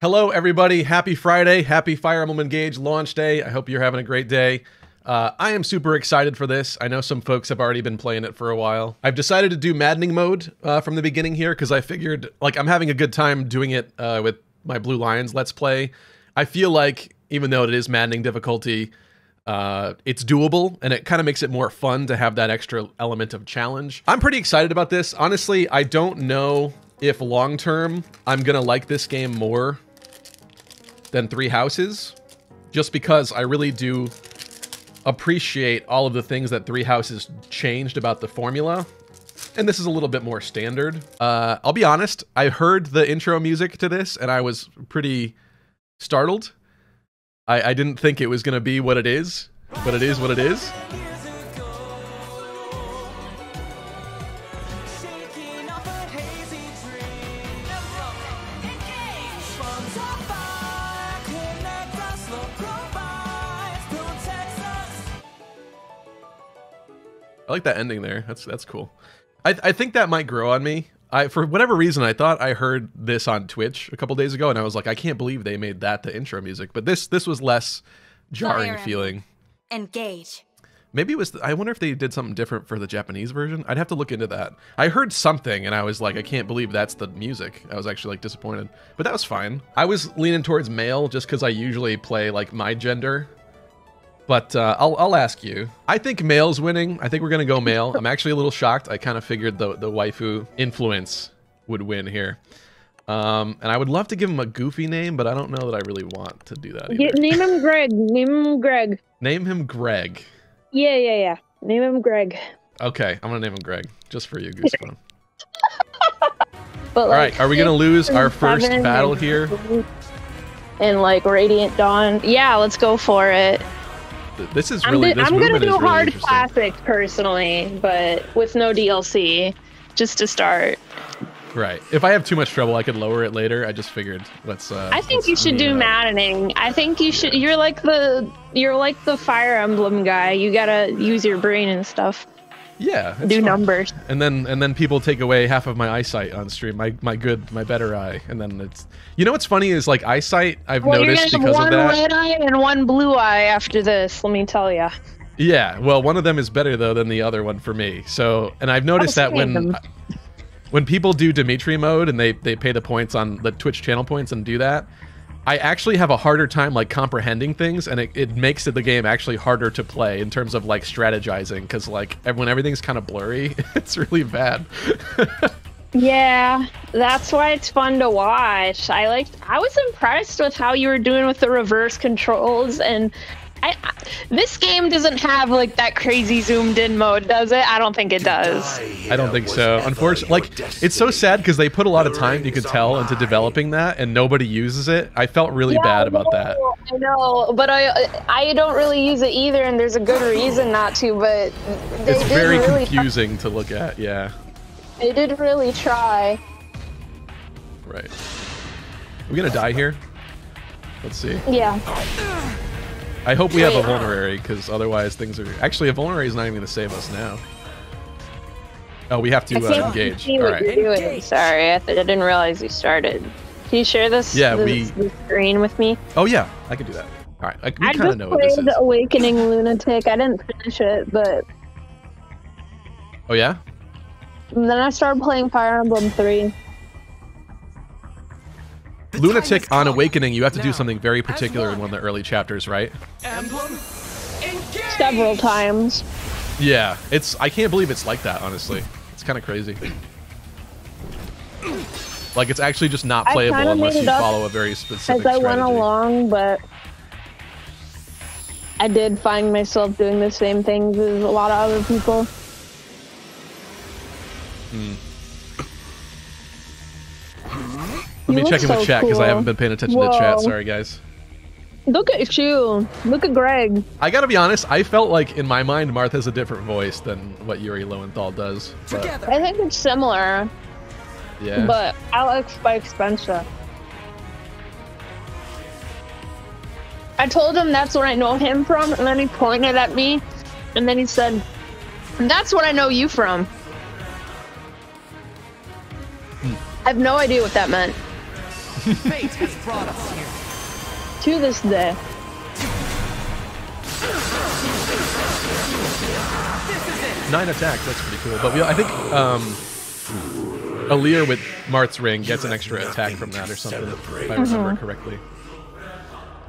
Hello, everybody. Happy Friday. Happy Fire Emblem Engage launch day. I hope you're having a great day. Uh, I am super excited for this. I know some folks have already been playing it for a while. I've decided to do maddening mode uh, from the beginning here because I figured, like, I'm having a good time doing it uh, with my Blue Lions Let's Play. I feel like, even though it is maddening difficulty, uh, it's doable and it kind of makes it more fun to have that extra element of challenge. I'm pretty excited about this. Honestly, I don't know if long term I'm going to like this game more than Three Houses, just because I really do appreciate all of the things that Three Houses changed about the formula. And this is a little bit more standard. Uh, I'll be honest, I heard the intro music to this and I was pretty startled. I, I didn't think it was going to be what it is, but it is what it is. I like that ending there. That's that's cool. I I think that might grow on me. I for whatever reason I thought I heard this on Twitch a couple days ago, and I was like, I can't believe they made that the intro music. But this this was less jarring Fire feeling. Engage. Maybe it was. I wonder if they did something different for the Japanese version. I'd have to look into that. I heard something, and I was like, I can't believe that's the music. I was actually like disappointed, but that was fine. I was leaning towards male just because I usually play like my gender. But uh, I'll I'll ask you. I think male's winning. I think we're gonna go male. I'm actually a little shocked. I kind of figured the the waifu influence would win here. Um, and I would love to give him a goofy name, but I don't know that I really want to do that. Either. Name him Greg. Name him Greg. Name him Greg. Yeah, yeah, yeah. Name him Greg. Okay, I'm gonna name him Greg just for you, Goosebump. But All like, right, are we gonna lose our first battle here? And like Radiant Dawn. Yeah, let's go for it. Th- This is I'm, really. do- this I'm gonna do really hard classics personally, but with no DLC, just to start. Right. If I have too much trouble, I could lower it later. I just figured let's. Uh, I think let's you should do maddening. I think you should. You're like the you're like the Fire Emblem guy. You gotta use your brain and stuff. Yeah. do fun. numbers. And then and then people take away half of my eyesight on stream. My my good my better eye. And then it's. You know what's funny is like eyesight. I've Well, you're noticed gonna have one of that. red eye and one blue eye after this. Let me tell you. Yeah, well, one of them is better though than the other one for me. So, and I've noticed oh, that when when people do Dimitri mode and they they pay the points on the Twitch channel points and do that, I actually have a harder time like comprehending things, and it, it makes it the game actually harder to play in terms of like strategizing because like when everything's kind of blurry, it's really bad. Yeah, that's why it's fun to watch. I liked. I was impressed with how you were doing with the reverse controls, and I, I this game doesn't have like that crazy zoomed in mode, does it? I don't think it does. I don't think so. Unfortunately, like it's so sad because they put a lot of time you could tell into developing that, and nobody uses it. I felt really Yeah, bad I about that. I know, but I I don't really use it either, and there's a good reason not to. But It's very really confusing to look at. Yeah. They did really try. Right. Are we gonna die here? Let's see. Yeah. I hope we have a Wait. vulnerary, because otherwise things are... Actually, a vulnerary is not even gonna save us now. Oh, we have to I uh, can't engage. see All what right. you're doing. Sorry, I, th- I didn't realize you started. Can you share this? Yeah, this, we- this screen with me. Oh, yeah. I can do that. All right. I, we I kind of just know what this played is. Awakening Lunatic. I didn't finish it, but Oh, yeah? then I started playing Fire Emblem 3. Lunatic on Awakening, you have to do something very particular in one of the early chapters, right? Several times. Yeah. It's... I can't believe it's like that, honestly. It's kind of crazy. Like, it's actually just not playable unless you follow a very specific As I went along, but I did find myself doing the same things as a lot of other people. Hmm. You Let me check in with chat because I haven't been paying attention to chat. Sorry, guys. Look at you. Look at Greg. I gotta be honest, I felt like in my mind Martha's a different voice than what Yuri Lowenthal does. But, I think it's similar, yeah. but Alex by Spike Spencer. I told him that's where I know him from, and then he pointed at me, and then he said, "That's what I know you from." Hmm. I have no idea what that meant. Fate has brought us here. To this day. Nine attacks. That's pretty cool. But we, I think um, Alear with Marth's ring gets an extra attack from that or something, if I remember correctly.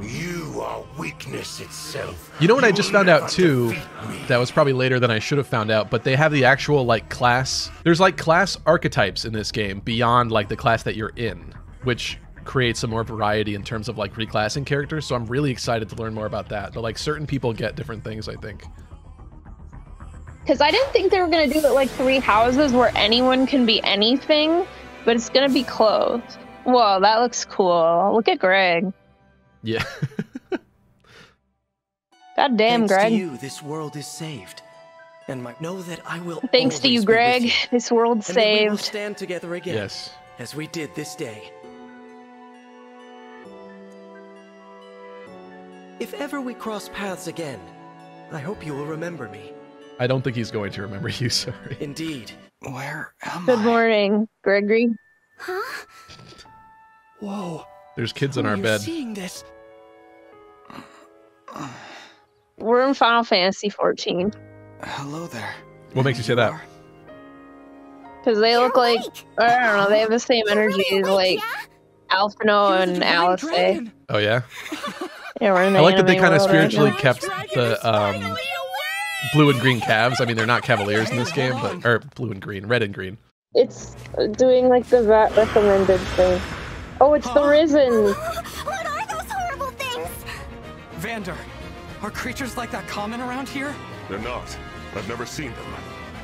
You are weakness itself. You know what I just found out too? That was probably later than I should have found out, but they have the actual like class. There's like class archetypes in this game beyond like the class that you're in, which creates some more variety in terms of like reclassing characters. So I'm really excited to learn more about that. But like certain people get different things, I think. Because I didn't think they were going to do it like three houses where anyone can be anything, but it's going to be closed. Whoa, that looks cool. Look at Greg. Yeah. God damn, Thanks Greg. to you, this world is saved. And my, know that I will. Thanks to you, always be with Greg. you. This world's And that we will saved. stand together again. yes. As we did this day. If ever we cross paths again, I hope you will remember me. I don't think he's going to remember you. Sorry. Indeed. Where am I? Good morning, Gregory. Huh? Whoa. There's kids in our you bed. seeing this? We're in Final Fantasy 14 Hello there. What makes you say that? because they look like awake. I don't know. They have the same You're energy really as like yeah? Alphinaud and Alisaie. Oh yeah. Yeah, we're in the I like that they kind of world right spiritually kept the um, blue and green calves. I mean, they're not cavaliers in this game, but or blue and green, red and green. It's doing like the vet recommended thing. Oh, it's the Risen. What are those horrible things? Vander, are creatures like that common around here? They're not. I've never seen them.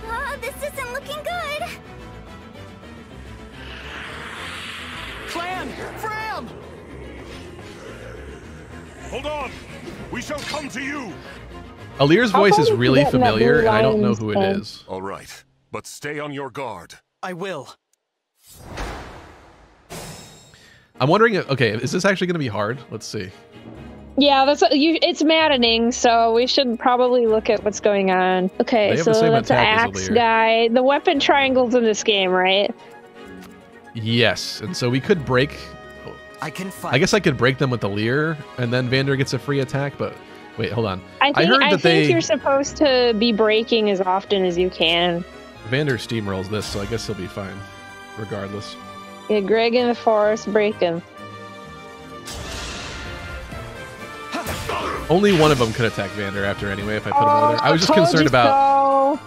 Uh, this isn't looking good. Clanne! Framme! Hold on! We shall come to you! Alear's voice is really familiar, and I don't know who it is. All right, but stay on your guard. I will. I'm wondering. if- Okay, is this actually going to be hard? Let's see. Yeah, that's you. It's maddening, so we should probably look at what's going on. Okay, so the that's an axe guy. The weapon triangles in this game, right? Yes, and so we could break. I can fight. I guess I could break them with the leer, and then Vander gets a free attack. But wait, hold on. I think heard I, think they you're supposed to be breaking as often as you can. Vander steamrolls this, so I guess he'll be fine, regardless. Yeah, Greg in the forest breaking. Only one of them could attack Vander after anyway. If I put him over there, I oh, was just concerned about. So.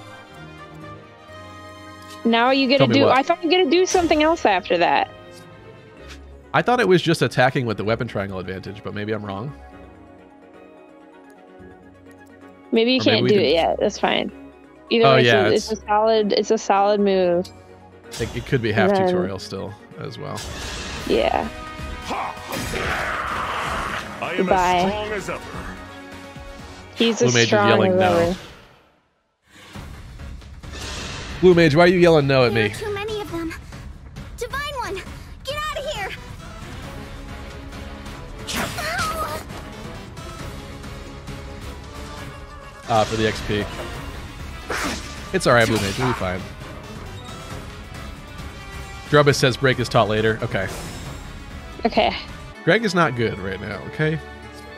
Now you get Tell to do. what? I thought you get to do something else after that. I thought it was just attacking with the weapon triangle advantage, but maybe I'm wrong. Maybe you Or can't we do can- it yet. That's fine. Either Oh, way, yeah, it's, a, it's- it's a solid. It's a solid move. It, it could be half Then- tutorial still as well. Yeah. I am Goodbye. as strong as ever. He's Blue as Mage strong yelling as no. Blue Mage, why are you yelling no at There me? Uh, for the XP. It's alright, Blue Mage. We'll be fine. Drubbus says break is taught later. Okay. Okay. Greg is not good right now, okay?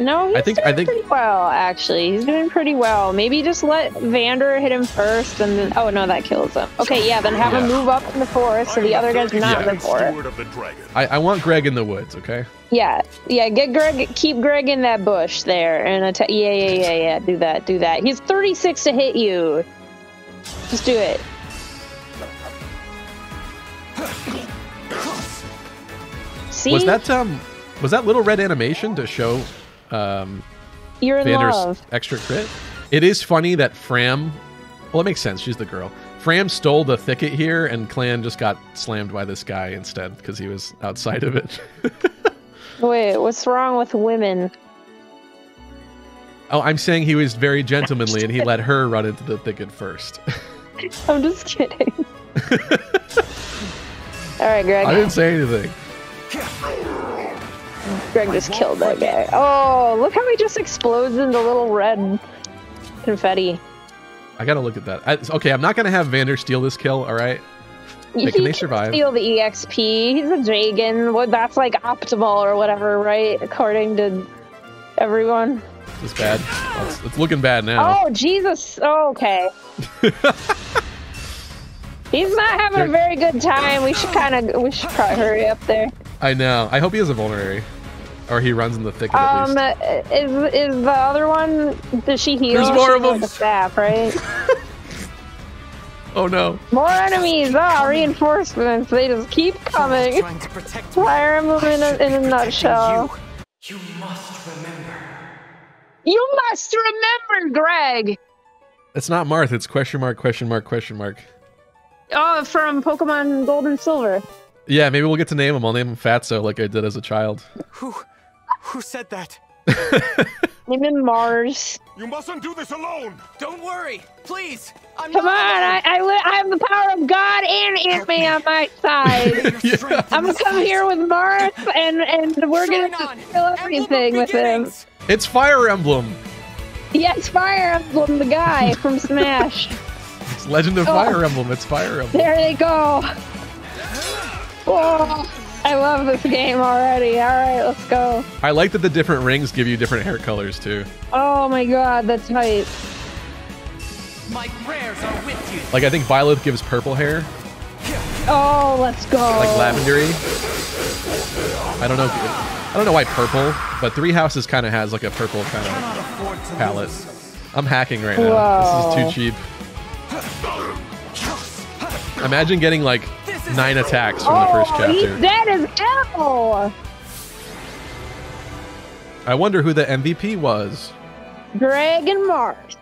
No, he's I think- doing I think- pretty well. Actually, he's doing pretty well. Maybe just let Vander hit him first, and then oh no, that kills him. Okay, yeah, then have him move up in the forest so the other guys not Yeah. live for it. steward of the dragon. I, I want Greg in the woods, okay? Yeah, yeah. Get Greg, keep Greg in that bush there, and atta- yeah, yeah, yeah, yeah. Do that, do that. He's 36 to hit you. Just do it. See, Was that um was that little red animation to show um you're in Vander's love? extra crit? It is funny that Framme well it makes sense, she's the girl. Framme stole the thicket here and Clanne just got slammed by this guy instead because he was outside of it. Wait, what's wrong with women? oh, I'm saying he was very gentlemanly and he let her run into the thicket first. I'm just kidding. All right, Greg. I didn't say anything. Greg, just killed that guy. Oh, look how he just explodes into little red confetti. I gotta look at that. I, okay, I'm not gonna have Vander steal this kill. All right. Can they survive? Steal the exp. He's a dragon. What? That's like optimal or whatever, right? According to everyone. Is this bad? It's, it's looking bad now. Oh Jesus! Oh, okay. He's not having a very good time. We should kind of we should probably hurry up there. I know. I hope he has a vulnerary, or he runs in the thicket at Um, is is the other one? Does she heal? There's more She's of them. Like a staff, right? Oh no. More enemies! Ah, reinforcements. They just keep coming. Trying to protect me. Fire Emblem in a, in a nutshell. You. You must remember. You must remember, Greg. It's not Marth. It's question mark question mark question mark. Oh, from Pokemon Gold and Silver. Yeah, maybe we'll get to name him. I'll name him Fatso like I did as a child. Who? Who said that? Name him Mars. You mustn't do this alone! Don't worry, please. I'm Come on, I, I, li- I have the power of God and Ant Man on my side. alone. Your strength I'm gonna come here with Marth, and and we're Shine gonna on. kill everything with him. It's Fire Emblem. Yes, Fire Emblem, the guy from Smash. It's Legend of Oh. Fire Emblem. It's Fire Emblem. There they go. Whoa, oh. I love this game already. All right, let's go. I like that the different rings give you different hair colors too. Oh my God, that's hype. My prayers are with you. Like I think Violet gives purple hair, Oh, let's go. like lavendery. I don't know. If, I don't know why purple, but Three Houses kind of has like a purple kind of Cannot afford to palette. I'm hacking right now. Whoa. This is too cheap. Imagine getting like nine attacks from the first Oh, he's chapter. dead as hell. I wonder who the MVP was. Greg and Marth.